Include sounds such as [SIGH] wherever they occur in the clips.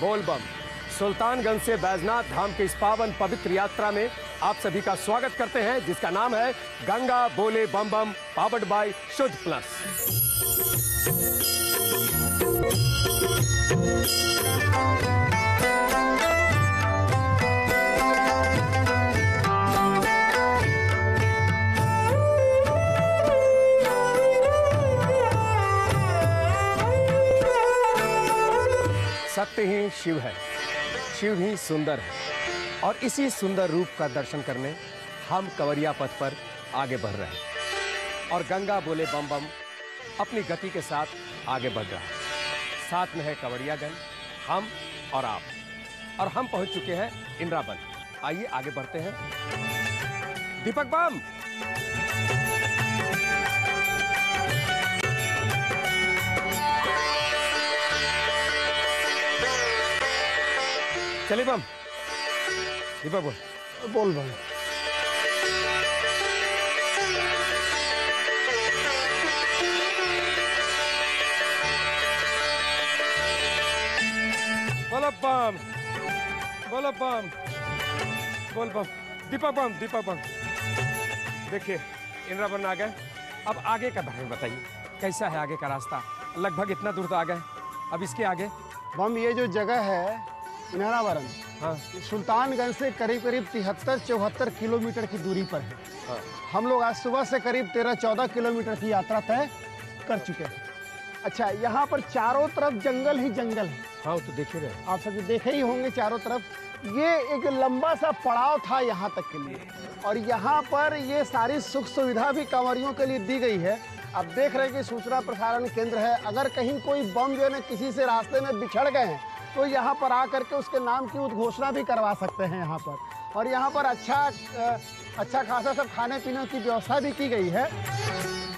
बोल बम सुल्तानगंज से बैजनाथ धाम के इस पावन पवित्र यात्रा में आप सभी का स्वागत करते हैं, जिसका नाम है गंगा बोले बम बम, पावड बाई शुद्ध प्लस। सत्य ही शिव है। शिव ही सुंदर है। और इसी सुंदर रूप का दर्शन करने हम कवरिया पथ पर आगे बढ़ रहे हैं। और गंगा बोले, बम बम, अपनी गति के साथ आगे बढ़ रहा है। साथ में है कवरियागंज, हम और आप। और हम पहुँच चुके हैं इंद्रावन आइए, आगे बढ़ते हैं। दीपक, बम! चलिए बम। दीपक बोल। बोल भाई। बोलो बम। बोलो बम। बोल बम। दीपक बम दीपक बम। देखिए इंद्रावन आ गए। अब आगे का बारे में बताइए कैसा है आगे का रास्ता? लगभग इतना दूर तो आ गए। अब इसके आगे? बम ये जो जगह है इनारावरम हाँ। सुल्तानगंज से करीब करीब तिहत्तर चौहत्तर किलोमीटर की दूरी पर है। हाँ। हम लोग आज सुबह से करीब तेरह चौदह किलोमीटर की यात्रा तय कर चुके हैं। अच्छा यहाँ पर चारों तरफ़ जंगल ही जंगल है। हाँ तो देख रहे आप सब देखे ही होंगे चारों तरफ़। ये एक लंबा सा पड़ाव था यहाँ तक के लिए। और यहाँ पर ये सारी सुख सुविधा भी कंवरियों के लिए दी गई है। आप देख रहे हैं कि सूचना प्रसारण केंद्र है। अगर कहीं कोई बम जो है ना किसी से रास्ते में बिछड़ गए हैं तो यहाँ पर आ करके उसके नाम की उद्घोषणा भी करवा सकते हैं यहाँ पर। और यहाँ पर अच्छा अच्छा खासा सब खाने पीने की व्यवस्था भी की गई है।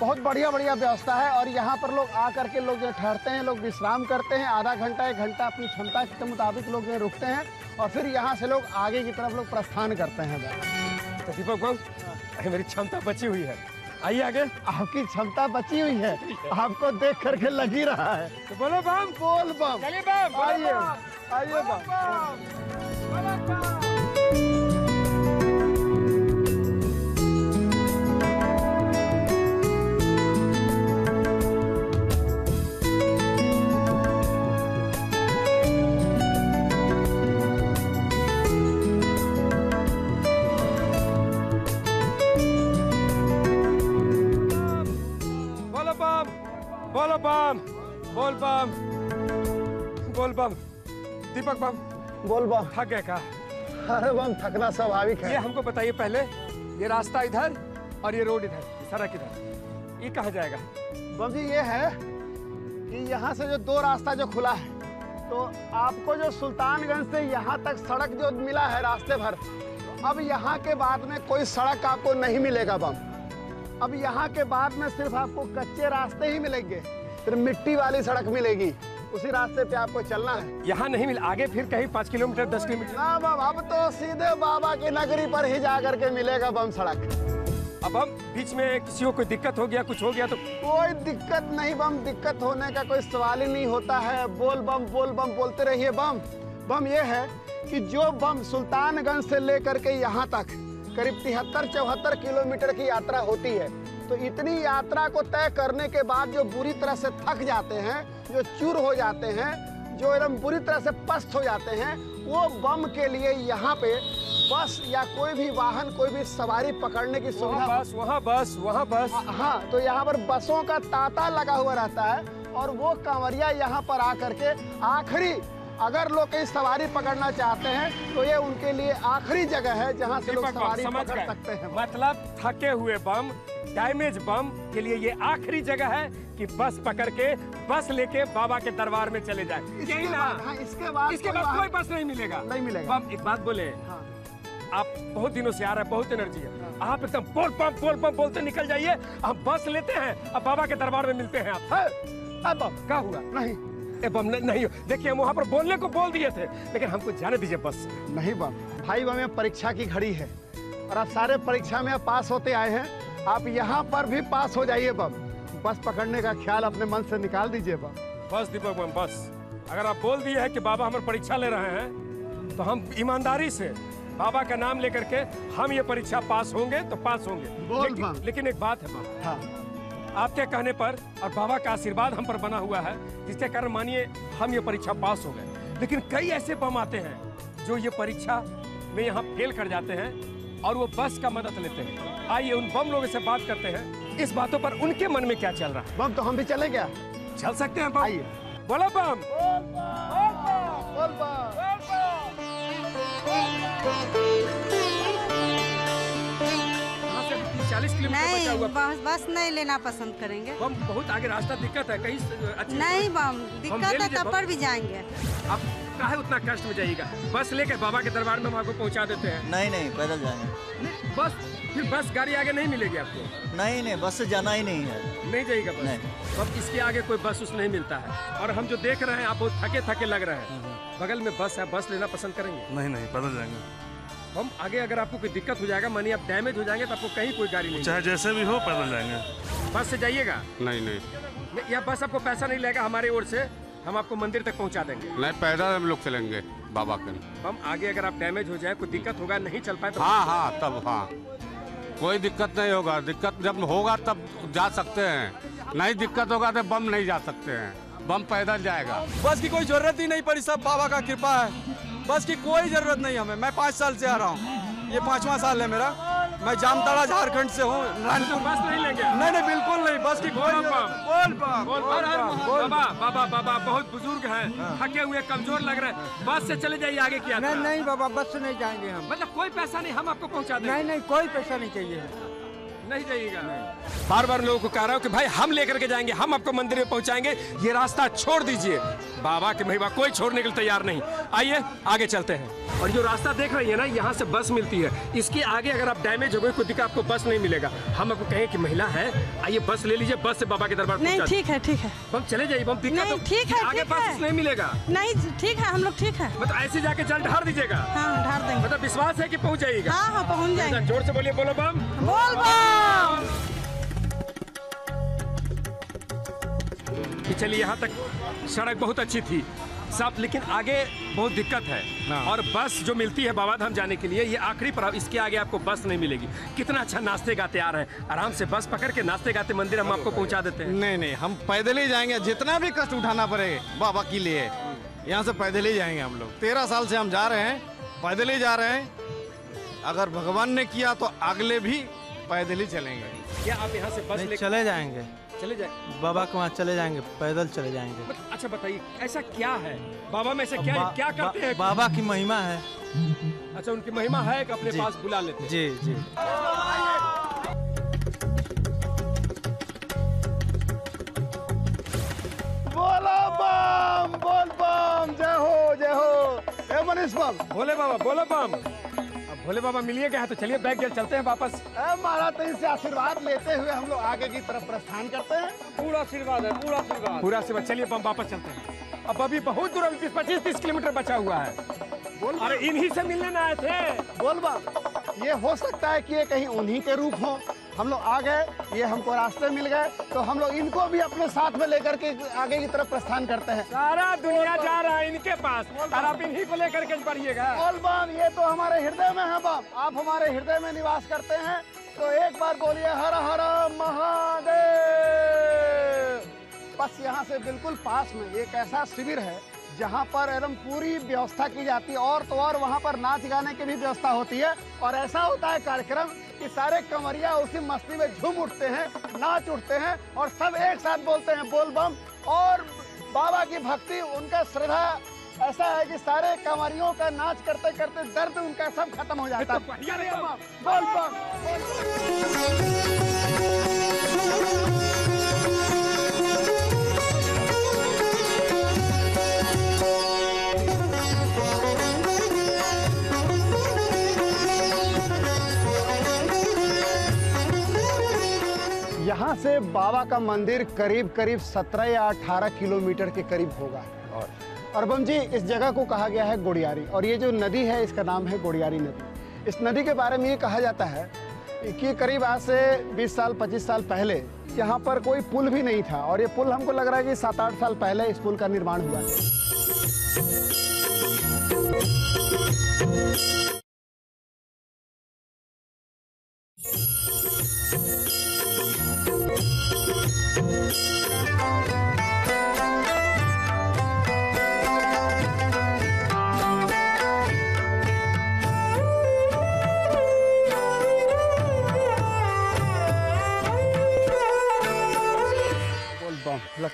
बहुत बढ़िया बढ़िया व्यवस्था है और यहाँ पर लोग आकर के लोग जो ठहरते हैं लोग विश्राम करते हैं आधा घंटा एक घंटा अपनी क्षमता के मुताबिक लोग जो रुकते हैं और फिर यहाँ से लोग आगे की तरफ़ लोग प्रस्थान करते हैं। तो दीपक बम मेरी क्षमता बची हुई है। आइए आगे। आपकी क्षमता बची हुई है। आपको देख करके लग ही रहा है। तो बोलो बम। बोल बम। चलिए बम। आइए। आइए बम। बोल बम बोल बम। दीपक बम बोल बम। थक का? अरे बम थकना स्वाभाविक है। ये हमको बताइए पहले ये रास्ता इधर और ये रोड इधर सड़क इधर ये कहाँ जाएगा? बम जी ये है कि यहाँ से जो दो रास्ता जो खुला है तो आपको जो सुल्तानगंज से यहाँ तक सड़क जो मिला है रास्ते भर तो अब यहाँ के बाद में कोई सड़क आपको नहीं मिलेगा बम। अब यहाँ के बाद में सिर्फ़ आपको कच्चे रास्ते ही मिलेंगे। फिर मिट्टी वाली सड़क मिलेगी। उसी रास्ते पे आपको चलना है। यहाँ नहीं मिल आगे फिर कहीं पाँच किलोमीटर दस किलोमीटर। ना अब तो सीधे बाबा की नगरी पर ही जा करके मिलेगा बम सड़क। अब हम बीच में किसी को कोई दिक्कत हो गया कुछ हो गया तो कोई दिक्कत नहीं बम दिक्कत होने का कोई सवाल ही नहीं होता है। बोल बम बोल बम बोलते रहिए बम। बम ये है कि जो बम सुल्तानगंज से लेकर के यहाँ तक करीब तिहत्तर चौहत्तर किलोमीटर की यात्रा होती है तो इतनी यात्रा को तय करने के बाद जो बुरी तरह से थक जाते हैं जो चूर हो जाते हैं जो एकदम बुरी तरह से पस्त हो जाते हैं वो बम के लिए यहाँ पे बस या कोई भी वाहन कोई भी सवारी पकड़ने की सुविधा बस वहाँ बस वहाँ बस। हाँ तो यहाँ पर बसों का तांता लगा हुआ रहता है और वो कांवरिया यहाँ पर आकर के आखिरी अगर लोग कहीं सवारी पकड़ना चाहते हैं तो ये उनके लिए आखिरी जगह है जहाँ से लोग सवारी पकड़ सकते हैं। मतलब थके हुए बम डैमेज बम के लिए ये आखिरी जगह है कि बस पकड़ के बस लेके बाबा के दरबार में चले जाए। इसके बाद हाँ, इसके बाद इसके कोई बाद कोई बस नहीं मिलेगा। नहीं मिलेगा। बम एक बात बोले हाँ। आप बहुत दिनों से आ रहे हैं बहुत एनर्जी है। आप एकदम बोल बम बोल बम बोलते निकल जाइए। हम बस लेते हैं अब बाबा के दरबार में मिलते हैं आप। है, है क्या हुआ? नहीं। बम नहीं देखिए हम वहाँ पर बोलने को बोल दिए थे लेकिन हमको जाने दीजिए बस। नहीं बम भाई बम परीक्षा की घड़ी है और आप सारे परीक्षा में पास होते आए हैं। आप यहाँ पर भी पास हो जाइए बम। बस पकड़ने का ख्याल अपने मन से निकाल दीजिए बम। बस दीपक बम बस। अगर आप बोल दिए हैं कि बाबा हमारे परीक्षा ले रहे हैं तो हम ईमानदारी से बाबा का नाम लेकर के हम ये परीक्षा पास होंगे तो पास होंगे। बोल लेकिन, लेकिन एक बात है बाबा हाँ। आपके कहने पर और बाबा का आशीर्वाद हम पर बना हुआ है जिसके कारण मानिए हम ये परीक्षा पास हो गए। लेकिन कई ऐसे बम आते हैं जो ये परीक्षा में यहाँ फेल कर जाते हैं और वो बस का मदद लेते हैं। आइए उन बम लोगों से बात करते हैं। इस बातों पर उनके मन में क्या चल रहा है? बम तो हम भी चले क्या? चल सकते हैं आइए। बोलो बम। बोल बम। से तीस चालीस किलोमीटर बचा नहीं हुआ। बस बस नहीं लेना पसंद करेंगे। बम बहुत आगे रास्ता दिक्कत है कहीं अच्छी नहीं बम दिक्कत है तब पर भी जाएँगे। आप कहा उतना कष्ट में जाइएगा? बस लेकर बाबा के दरबार में हम आपको पहुँचा देते हैं। नहीं नहीं पैदल जाएँगे। नहीं, बस फिर बस गाड़ी आगे नहीं मिलेगी आपको? नहीं नहीं बस से जाना ही नहीं है। नहीं जाएगा बस? नहीं। अब इसके आगे कोई बस उस नहीं मिलता है। और हम जो देख रहे हैं आप बहुत थके थके लग रहे हैं। बगल में बस है बस लेना पसंद करेंगे? नहीं नहीं पैदल जाएँगे। हम आगे अगर आपको कोई दिक्कत हो जाएगा मानिए आप डैमेज हो जाएँगे तो आपको कहीं कोई गाड़ी नहीं चाहे जैसे भी हो पैदल जाएँगे। बस से जाइएगा? नहीं नहीं। नहीं, यह बस आपको पैसा नहीं लेगा हमारी ओर से हम आपको मंदिर तक पहुँचा देंगे। नहीं पैदल हम लोग चलेंगे बाबा के। हम आगे अगर आप डैमेज हो जाए कोई दिक्कत होगा नहीं चल पाए तो हाँ हाँ तब हाँ। कोई दिक्कत नहीं होगा। दिक्कत जब होगा तब जा सकते हैं। नहीं दिक्कत होगा तो बम नहीं जा सकते हैं। बम पैदल जाएगा। बस की कोई ज़रूरत ही नहीं पड़ी सब बाबा का कृपा है। बस की कोई ज़रूरत नहीं हमें। मैं पाँच साल से आ रहा हूँ। ये पाँचवा साल है मेरा। मैं जामताड़ा झारखंड से हूँ। नारायणपुर बस नहीं लेंगे नहीं नहीं बिल्कुल नहीं। बस की कोई बोल बाबा बाबा बाबा बहुत बुज़ुर्ग है। थके हुए कमज़ोर लग रहे हैं। बस से चले जाइए आगे क्या नहीं नहीं बाबा बस से नहीं जाएँगे हम। मतलब कोई पैसा नहीं हम आपको पहुँचा नहीं नहीं कोई पैसा नहीं चाहिए। नहीं जाइएगा। बार बार लोगों को कह रहा हूँ कि भाई हम लेकर के जाएँगे हम आपको मंदिर में पहुंचाएँगे। ये रास्ता छोड़ दीजिए। बाबा के महिमा कोई छोड़ने के लिए तैयार नहीं। आइए आगे चलते हैं। और जो रास्ता देख रही है ना यहाँ से बस मिलती है। इसके आगे अगर आप डैमेज हो गए कोई दिक्कत आपको बस नहीं मिलेगा। हम आपको कहें कि महिला है आइए बस ले लीजिए बस से बाबा के दरबार नहीं ठीक है ठीक है। हम चले जाइए हम नहीं, ठीक है, आगे बस नहीं मिलेगा। नहीं ठीक है हम लोग ठीक है। मतलब ऐसे जाके जल ढार दीजिएगा। हाँ ढार देंगे। मतलब विश्वास है कि पहुँच जाइएगा। हाँ हाँ पहुँच जाएगा। ज़ोर से बोलिए बोलो बम। बोल बम। कि चलिए यहाँ तक सड़क बहुत अच्छी थी। साफ़ लेकिन आगे बहुत दिक्कत है। और बस जो मिलती है बाबा धाम जाने के लिए ये आखिरी पर इसके आगे आपको बस नहीं मिलेगी। कितना अच्छा नाश्ते गाते आ रहे हैं। आराम से बस पकड़ के नाश्ते गाते मंदिर हम आपको पहुँचा देते हैं। नहीं नहीं हम पैदल ही जाएँगे। जितना भी कष्ट उठाना पड़े बाबा के लिए यहाँ से पैदल ही जाएँगे हम लोग। तेरह साल से हम जा रहे हैं पैदल ही जा रहे हैं। अगर भगवान ने किया तो अगले भी पैदल ही चलेंगे। क्या आप यहाँ से बस चले जाएँगे। चले जाए बाबा के वहाँ चले जाएँगे पैदल चले जाएँगे। अच्छा बताइए ऐसा क्या है? बाबा में ऐसा क्या बा- क्या करते हैं? बाबा की महिमा है। अच्छा उनकी महिमा है कि अपने पास बुला लेते जी जी। बोलो बम बोल बम जय हो जय हो। ए मनीष बम। भोले बाबा बोलो बम। भोले बाबा मिलिए गए तो चलिए बैग गया चलते हैं वापस। महाराज तो इनसे आशीर्वाद लेते हुए हम लोग आगे की तरफ़ प्रस्थान करते हैं। पूरा आशीर्वाद है पूरा आशीर्वाद। पूरा आशीर्वाद। चलिए हम वापस चलते हैं। अब अभी बहुत दूर अभी पच्चीस तीस किलोमीटर बचा हुआ है। बोल अरे इन्हीं से मिलने ना आए थे। बोल बा ये हो सकता है कि ये कहीं उन्हीं के रूप हो। हम लोग आ गए ये हमको रास्ते मिल गए तो हम लोग इनको भी अपने साथ में लेकर के आगे की तरफ़ प्रस्थान करते हैं। सारा दुनिया जा रहा है इनके पास। और आप इन्हीं को लेकर के बढ़िएगा। बोल ये तो हमारे हृदय में है बाप। आप हमारे हृदय में निवास करते हैं तो एक बार बोलिए हर हर महादेव। बस यहाँ से बिल्कुल पास में एक ऐसा शिविर है जहाँ पर एकदम पूरी व्यवस्था की जाती है और तो और वहाँ पर नाच गाने की भी व्यवस्था होती है और ऐसा होता है कार्यक्रम कि सारे कमरिया उसी मस्ती में झूम उठते हैं नाच उठते हैं और सब एक साथ बोलते हैं बोल बम। और बाबा की भक्ति उनका श्रद्धा ऐसा है कि सारे कमरियों का नाच करते करते दर्द उनका सब खत्म हो जाता तो है बोल बम, बोल बम। यहाँ से बाबा का मंदिर करीब करीब 17 या 18 किलोमीटर के करीब होगा। और? अरबम जी इस जगह को कहा गया है गोड़ियारी और ये जो नदी है इसका नाम है गोड़ियारी नदी। इस नदी के बारे में ये कहा जाता है कि करीब आज से 20 साल 25 साल पहले यहाँ पर कोई पुल भी नहीं था और ये पुल हमको लग रहा है कि सात आठ साल पहले इस पुल का निर्माण हुआ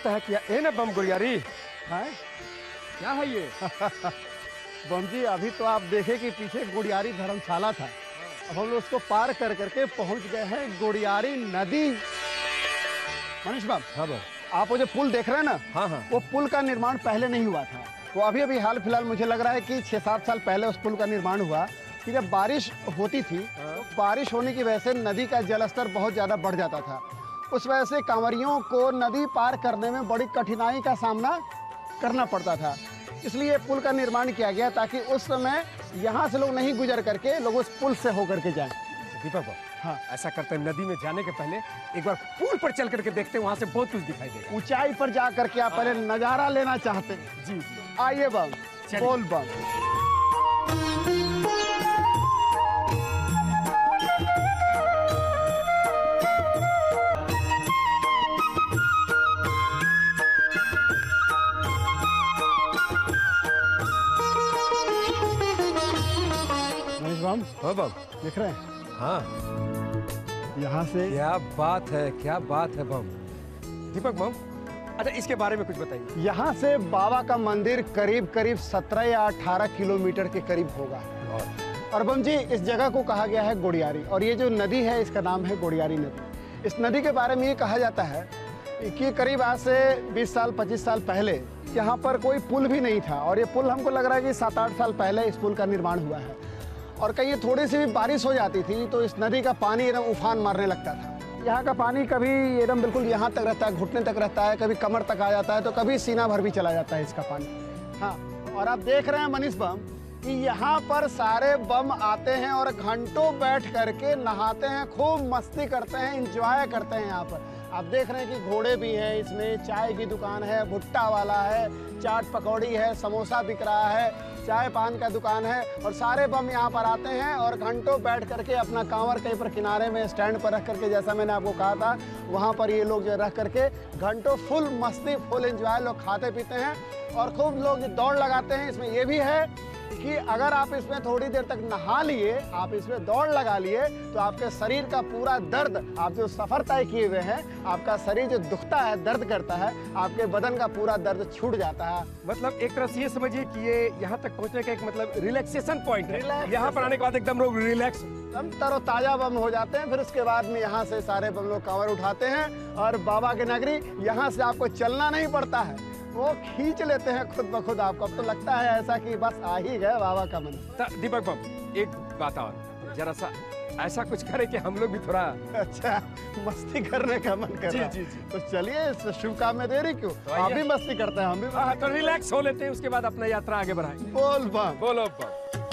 लगता है कि ये ना बम गुरियारी। है क्या है ये? [LAUGHS] बम जी अभी तो आप देखे कि पीछे गुड़ियारी धर्मशाला था। अब हम लोग उसको पार कर करके पहुँच गए हैं गुड़ियारी नदी। मनीष बाब हाँ बम आप वो जो पुल देख रहे हैं ना हाँ हाँ। वो पुल का निर्माण पहले नहीं हुआ था। वो अभी अभी हाल फ़िलहाल मुझे लग रहा है कि छः सात साल पहले उस पुल का निर्माण हुआ कि जब बारिश होती थी तो बारिश होने की वजह से नदी का जलस्तर बहुत ज़्यादा बढ़ जाता था। उस वजह से कांवरियों को नदी पार करने में बड़ी कठिनाई का सामना करना पड़ता था। इसलिए पुल का निर्माण किया गया ताकि उस समय यहाँ से लोग नहीं गुजर करके लोग उस पुल से होकर के जाएँ। दीपक हाँ। ऐसा करते हैं नदी में जाने के पहले एक बार पुल पर चल करके देखते हैं वहाँ से बहुत कुछ दिखाई देगा। ऊंचाई पर जा करके आप पहले नज़ारा लेना चाहते हैं। जी जी। आइए बम। बोल बम बम हाँ बम देख रहे हैं? हाँ। यहाँ से? क्या बात है क्या बात है बम दीपक बम अच्छा इसके बारे में कुछ बताइए। यहाँ से बाबा का मंदिर करीब करीब 17 या 18 किलोमीटर के करीब होगा। और? बम जी इस जगह को कहा गया है गोड़ियारी। और ये जो नदी है इसका नाम है गोड़ियारी नदी। इस नदी के बारे में ये कहा जाता है कि करीब आज से 20 साल 25 साल पहले यहाँ पर कोई पुल भी नहीं था। और ये पुल हमको लग रहा है कि सात आठ साल पहले इस पुल का निर्माण हुआ है। और कहीं थोड़ी सी भी बारिश हो जाती थी तो इस नदी का पानी एकदम उफान मारने लगता था। यहाँ का पानी कभी एकदम बिल्कुल यहाँ तक रहता है, घुटने तक रहता है, कभी कमर तक आ जाता है तो कभी सीना भर भी चला जाता है इसका पानी। हाँ और आप देख रहे हैं मनीष बम, कि यहाँ पर सारे बम आते हैं और घंटों बैठ करके नहाते हैं, खूब मस्ती करते हैं इंजॉय करते हैं यहाँ पर। आप देख रहे हैं कि घोड़े भी हैं, इसमें चाय की दुकान है, भुट्टा वाला है, चाट पकौड़ी है, समोसा बिक रहा है चाय पान का दुकान है और सारे बम यहाँ पर आते हैं और घंटों बैठ करके अपना कांवर कहीं पर किनारे में स्टैंड पर रख करके, जैसा मैंने आपको कहा था, वहाँ पर ये लोग जो रख करके घंटों फुल मस्ती, फुल इंजॉय लोग खाते पीते हैं और खूब लोग दौड़ लगाते हैं। इसमें ये भी है कि अगर आप इसमें थोड़ी देर तक नहा लिए आप इसमें दौड़ लगा लिए तो आपके शरीर का पूरा दर्द आप जो सफ़र तय किए हुए हैं। आपका शरीर जो दुखता है दर्द करता है आपके बदन का पूरा दर्द छूट जाता है। मतलब एक तरह से ये समझिए कि ये यहाँ तक पहुँचने का एक मतलब रिलैक्सेशन पॉइंट है। यहाँ पर आने के बाद एकदम लोग रिलैक्स हम तरोताजा बम हो जाते हैं फिर उसके बाद में यहाँ से सारे बम लोग कांवर उठाते हैं और बाबा की नगरी यहाँ से आपको चलना नहीं पड़ता है। वो खींच लेते हैं खुद ब खुद आपको। अब तो लगता है ऐसा कि बस आ ही गए बाबा का मन दीपक बाब एक बात और जरा सा ऐसा कुछ करें कि हम लोग भी थोड़ा अच्छा मस्ती करने का मन कर जी, जी, जी। तो चलिए इस शुभ काम में देरी क्यों? तो आप भी मस्ती करते हैं हम भी आ, तो रिलैक्स हो लेते हैं उसके बाद अपना यात्रा आगे बढ़ाए बोल बोलो बम।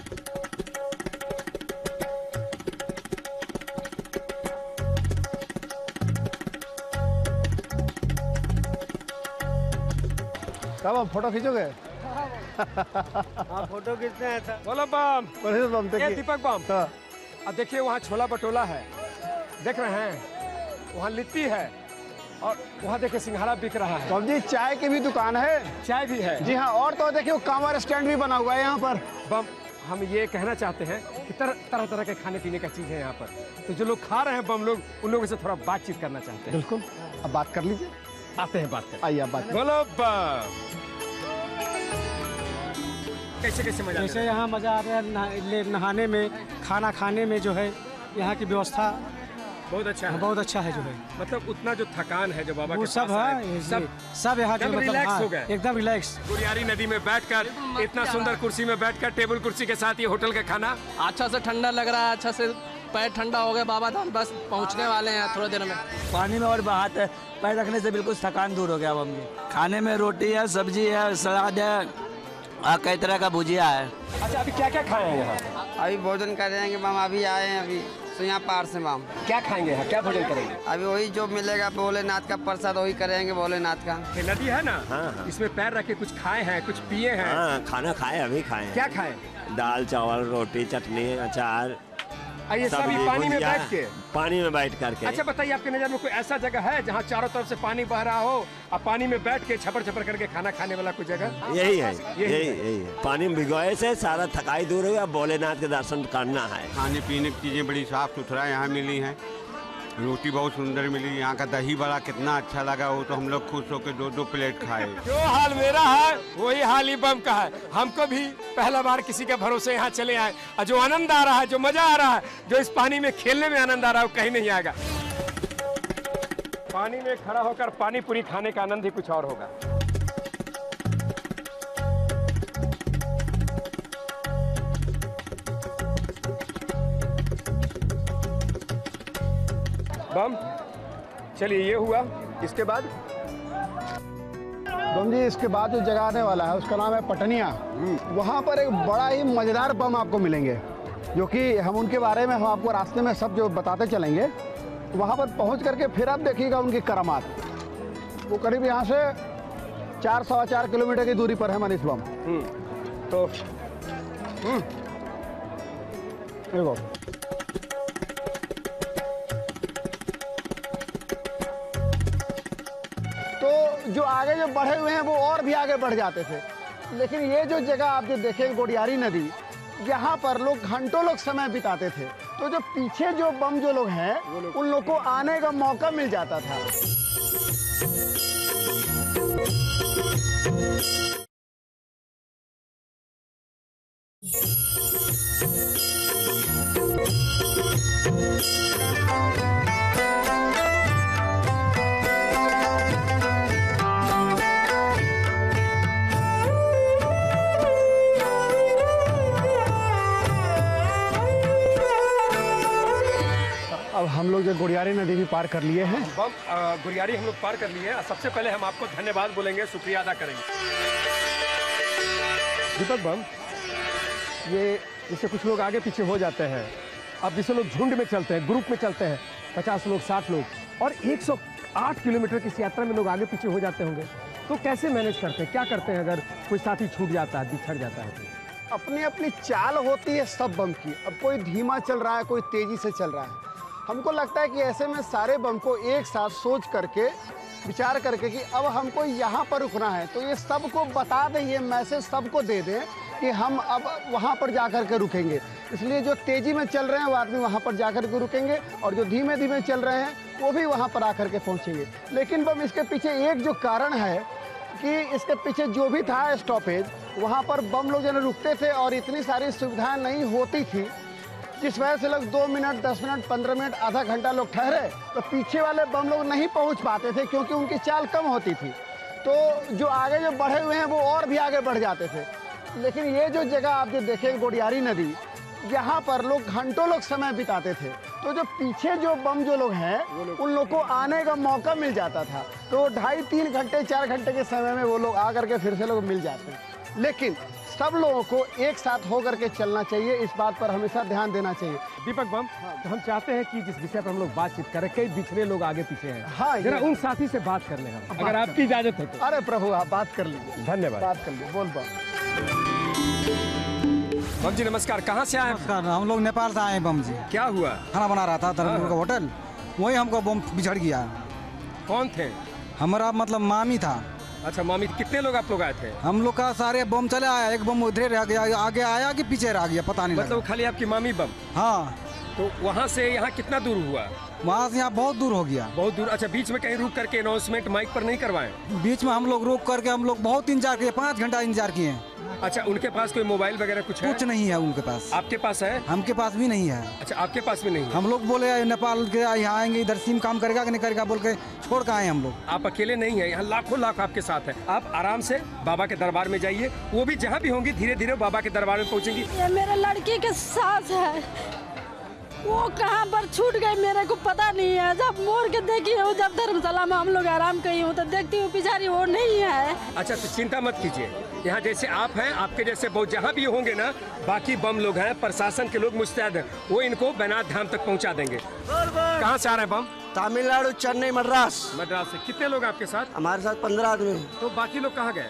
कब आप फ़ोटो खींचोगे? हाँ फ़ोटो खींचते हैं सर। बोलो बम। बम देखिए। दीपक बम। हाँ। अब देखिए वहाँ छोला बटोला है। देख रहे हैं वहाँ लिट्टी है और वहाँ देखिए सिंघाड़ा बिक रहा है। बम जी चाय की भी दुकान है। चाय भी है। जी हाँ और तो देखिए वो कांवर स्टैंड भी बना हुआ है यहाँ पर। बम हम ये कहना चाहते हैं कि तरह तरह तरह के खाने पीने का चीज़ है यहाँ पर। तो जो लोग खा रहे हैं बम लोग उन लोगों से थोड़ा बातचीत करना चाहते हैं। बिल्कुल। अब बात कर लीजिए। आते हैं बात कर आइए आप बात बोलो कैसे कैसे मज़ा जैसे यहाँ मज़ा आ रहा है नहा- नहाने में खाना खाने में जो है यहाँ की व्यवस्था बहुत अच्छा है। बहुत अच्छा है जो है। मतलब उतना जो थकान है जो बाबा वो के सब है सब सब यहाँ के एकदम मतलब relax हाँ, हो गए। एकदम रिलैक्स गुरियारी नदी में बैठकर इतना सुंदर कुर्सी में बैठकर टेबल कुर्सी के साथ ये होटल का खाना। अच्छा से ठंडा लग रहा है अच्छा से पैर ठंडा हो गया बाबा धाम बस पहुँचने वाले हैं थोड़ी देर में। पानी में और बहात है पैर रखने से बिल्कुल थकान दूर हो गया अब हमने खाने में रोटी है सब्ज़ी है सलाद है और कई तरह का भुजिया है। अच्छा अभी क्या क्या खाए हैं यहाँ? अभी भोजन कर रहे हैं कि हम अभी आए हैं अभी तो यहाँ पार से माम। क्या खाएँगे यहाँ? क्या भोजन करेंगे? अभी वही जो मिलेगा भोलेनाथ का प्रसाद वही करेंगे भोलेनाथ का। नदी है ना? हाँ। इसमें पैर रख के कुछ खाए हैं कुछ पिए हैं? हाँ खाना खाए अभी खाए क्या खाए? दाल चावल रोटी चटनी अचार। ये सब ये पानी में बैठ के। पानी में बैठ करके। अच्छा बताइए आपके नज़र में कोई ऐसा जगह है जहाँ चारों तरफ़ से पानी बह रहा हो? और पानी में बैठ के छपर छपर करके खाना खाने वाला कोई जगह? यही है यही यही है। पानी में भिगोए से सारा थकाई दूर हुई और भोलेनाथ के दर्शन करना है। खाने पीने की चीज़ें बड़ी साफ़ सुथरा यहाँ मिली हैं। रोटी बहुत सुंदर मिली, यहाँ का दही बड़ा कितना अच्छा लगा, वो तो हम लोग खुश होकर दो दो प्लेट खाए। जो हाल मेरा है, वही हाल ही बम का है। हमको भी पहला बार किसी के भरोसे यहाँ चले आए, और जो आनंद आ रहा है, जो मज़ा आ रहा है, जो इस पानी में खेलने में आनंद आ रहा है, वो कहीं नहीं आएगा। पानी में खड़ा होकर पानी पूरी खाने का आनंद ही कुछ और होगा। बम। चलिए ये हुआ। इसके बाद? बम जी इसके बाद जो जगह आने वाला है उसका नाम है पटनिया। वहाँ पर एक बड़ा ही मज़ेदार बम आपको मिलेंगे जो कि हम उनके बारे में हम आपको रास्ते में सब जो बताते चलेंगे। वहाँ पर पहुँच करके फिर आप देखिएगा उनकी करामात। वो करीब यहाँ से चार सवा चार किलोमीटर की दूरी पर है मनीष बम। तो देखो। जो आगे जो बढ़े हुए हैं वो और भी आगे बढ़ जाते थे। लेकिन ये जो जगह आप जो देखें गोडियारी नदी यहाँ पर लोग घंटों लोग समय बिताते थे। तो जो पीछे जो बम जो लोग हैं उन लोग को आने का मौका मिल जाता था। अब हम लोग जो गुड़ियारी नदी भी पार कर लिए हैं। बम अ, हम लोग पार कर लिए हैं। सबसे पहले हम आपको धन्यवाद बोलेंगे शुक्रिया अदा करेंगे। दीपक बम ये जैसे कुछ लोग आगे पीछे हो जाते हैं। अब जैसे लोग झुंड में चलते हैं ग्रुप में चलते हैं पचास लोग साठ लोग और 108 किलोमीटर की इस यात्रा में लोग आगे पीछे हो जाते होंगे। तो कैसे मैनेज करते हैं? क्या करते हैं अगर कोई साथी छूट जाता है बिछड़ जाता है तो? अपनी अपनी चाल होती है सब बम की। अब कोई धीमा चल रहा है कोई तेज़ी से चल रहा है। हमको लगता है कि ऐसे में सारे बम को एक साथ सोच करके, विचार करके कि अब हमको यहाँ पर रुकना है। तो ये सबको बता दें, ये मैसेज सबको दे दें कि हम अब वहाँ पर जा कर के रुकेंगे। इसलिए जो तेज़ी में चल रहे हैं, वो आदमी वहाँ पर जा कर के रुकेंगे और जो धीमे धीमे चल रहे हैं, वो भी वहाँ पर आकर के पहुँचेंगे। लेकिन बम, इसके पीछे एक जो कारण है कि इसके पीछे जो भी था स्टॉपेज वहाँ पर बम लोग जो रुकते थे और इतनी सारी सुविधाएँ नहीं होती थी जिस वजह से लोग दो मिनट दस मिनट पंद्रह मिनट आधा घंटा लोग ठहरे तो पीछे वाले बम लोग नहीं पहुँच पाते थे क्योंकि उनकी चाल कम होती थी। तो जो आगे जो बढ़े हुए हैं वो और भी आगे बढ़ जाते थे। लेकिन ये जो जगह आप जो देखें गोडियारी नदी यहाँ पर लोग घंटों लोग समय बिताते थे। तो जो पीछे जो बम जो लोग हैं उन लोग को आने का मौका मिल जाता था। तो ढाई तीन घंटे चार घंटे के समय में वो लोग आ करके फिर से लोग मिल जाते हैं। लेकिन सब लोगों को एक साथ होकर के चलना चाहिए इस बात पर हमेशा ध्यान देना चाहिए। दीपक बम तो हम चाहते हैं कि जिस विषय पर हम लोग बातचीत करें कई बिछड़े लोग आगे पीछे हैं। हाँ, जरा उन साथी से बात कर लें हम अगर कर- आपकी इजाज़त है तो। अरे प्रभु आप बात कर लीजिए। धन्यवाद। बात कर लीजिए बोल बम बम जी नमस्कार कहाँ से आए नमस्कार हम लोग नेपाल से आए बम जी। क्या हुआ? खाना बना रहा था धर्मपुर का होटल। वही हमको बम बिछड़ गया। कौन थे? हमारा मतलब मामी था। अच्छा मामी कितने लोग आप लोग आए थे? हम लोग का सारे बम चले आया एक बम उधर रह गया आगे आया कि पीछे रह गया पता नहीं मतलब खाली आपकी मामी बम? हाँ। तो वहाँ से यहाँ कितना दूर हुआ? वहाँ से यहाँ बहुत दूर हो गया। बहुत दूर? अच्छा बीच में कहीं रुक करके अनाउंसमेंट माइक पर नहीं करवाए? बीच में हम लोग रुक करके हम लोग बहुत इंतज़ार किए पाँच घंटा इंतज़ार किए। अच्छा उनके पास कोई मोबाइल वगैरह कुछ है? कुछ नहीं है उनके पास। आपके पास है? हमके पास भी नहीं है। अच्छा आपके पास भी नहीं है? हम लोग बोले नेपाल के यहाँ आएँगे इधर सिम काम करेगा की नहीं करेगा? बोल के छोड़ के आए हम लोग। आप अकेले नहीं है यहाँ लाखों लाख आपके साथ है। आप आराम से बाबा के दरबार में जाइए। वो भी जहाँ भी होंगी धीरे धीरे बाबा के दरबार में पहुँचेंगी। ये मेरे लड़की के साथ है। वो कहाँ पर छूट गए मेरे को पता नहीं है। जब मोर के देखी हूँ जब धर्मशाला में हम लोग आराम करी हूँ तो देखती हूँ पिछाड़ी वो नहीं है। अच्छा तो चिंता मत कीजिए। यहाँ जैसे आप हैं आपके जैसे बहुत जहाँ भी होंगे ना बाकी बम लोग हैं प्रशासन के लोग मुस्तैद हैं वो इनको बैनाथ धाम तक पहुँचा देंगे। कहाँ से आ रहे हैं बम? तमिलनाडु चेन्नई मद्रास। मद्रास से। कितने लोग आपके साथ? हमारे साथ पंद्रह आदमी तो बाकी लोग कहाँ गए?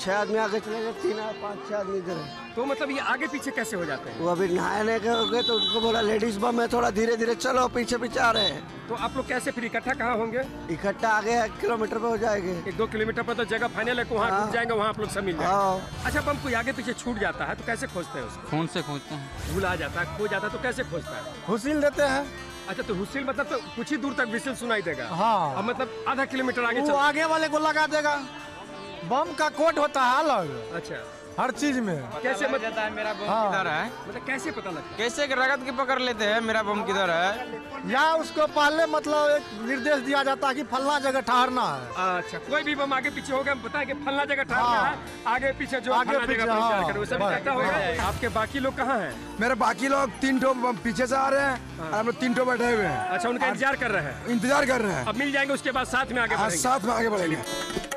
छह आदमी आगे चले गए तीन पाँच छह आदमी इधर तो मतलब ये आगे पीछे कैसे हो जाते हैं? वो अभी नहाने के हो गए तो उनको बोला लेडीज़ बम है थोड़ा धीरे धीरे चलो पीछे पीछे आ रहे हैं। तो आप लोग कैसे फिर इकट्ठा कहाँ होंगे? इकट्ठा आगे एक किलोमीटर पे हो जाएँगे। एक दो किलोमीटर पर तो जगह फाइनल है कि वहाँ रुक जाएँगे वहाँ आप लोग सब मिल जाएँगे। अच्छा बम कोई आगे पीछे छूट जाता है तो कैसे खोजते हैं उसको? फ़ोन से खोजते हैं। भूल आ जाता है खो जाता है तो कैसे खोजता है? हुसिल देते हैं। अच्छा तो हुसिल मतलब तो कुछ ही दूर तक विसिल सुनाई देगा? हाँ। मतलब आधा किलोमीटर आगे आगे वाले को लगा देगा। बम का कोट होता है अलग। अच्छा। हर चीज़ में। कैसे मत जाता है मेरा बम हाँ। किधर है? मतलब कैसे पता लगता है? कैसे रगत के पकड़ लेते हैं मेरा बम किधर है? या उसको पहले मतलब एक निर्देश दिया जाता है कि फलना जगह ठहरना है। है अच्छा कोई भी बम आगे पीछे होगा बताए कि फलना जगह ठहरना हाँ। है आगे पीछे जो आगे पीछे, हाँ। आपके बाकी लोग कहाँ हैं? मेरे बाकी लोग तीन ठो पीछे से आ रहे हैं और हम लोग तीन ठो बैठे हुए हैं। अच्छा उनका इंतज़ार कर रहे हैं। इंतज़ार कर रहे हैं। अब मिल जाएँगे उसके बाद साथ में आगे साथ में आगे बढ़ेंगे।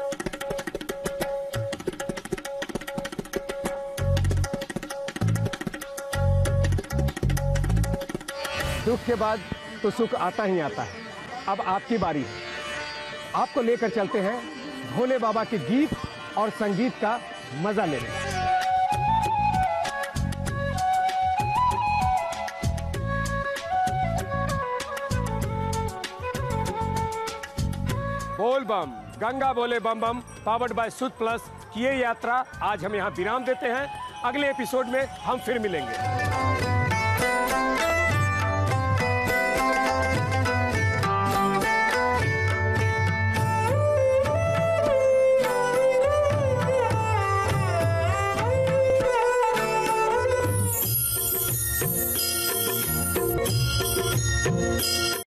दुख के बाद तो सुख आता ही आता है। अब आपकी बारी। है आपको लेकर चलते हैं भोले बाबा के गीत और संगीत का मज़ा लेने। बोल बम, गंगा बोले बम बम पावर्ड बाय सुद प्लस किए यात्रा आज हम यहाँ विराम देते हैं। अगले एपिसोड में हम फिर मिलेंगे।